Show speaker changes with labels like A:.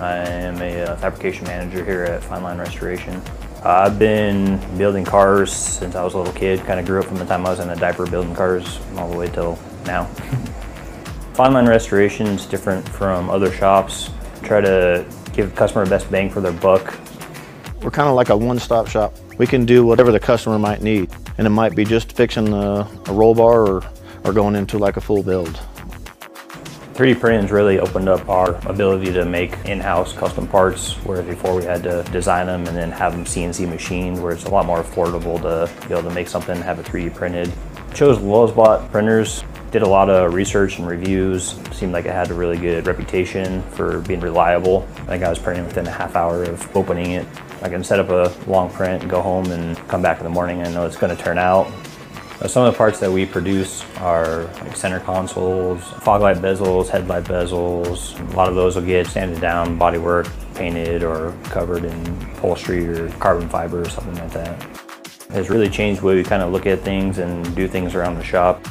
A: I am a uh, fabrication manager here at Fine Line Restoration. I've been building cars since I was a little kid. Kind of grew up from the time I was in a diaper building cars all the way till now. Fine Line Restoration is different from other shops. Try to give the customer the best bang for their buck.
B: We're kind of like a one-stop shop. We can do whatever the customer might need, and it might be just fixing a, a roll bar or, or going into like a full build.
A: 3D printing's really opened up our ability to make in-house custom parts, where before we had to design them and then have them CNC machined, where it's a lot more affordable to be able to make something have it 3D printed. Chose LulzBot printers, did a lot of research and reviews, seemed like it had a really good reputation for being reliable. I think I was printing within a half hour of opening it. I can set up a long print, go home and come back in the morning and know it's gonna turn out. Uh, some of the parts that we produce are like center consoles, fog light bezels, headlight bezels. A lot of those will get sanded down, bodywork, painted or covered in upholstery or carbon fiber or something like that. It's really changed the way we kind of look at things and do things around the shop.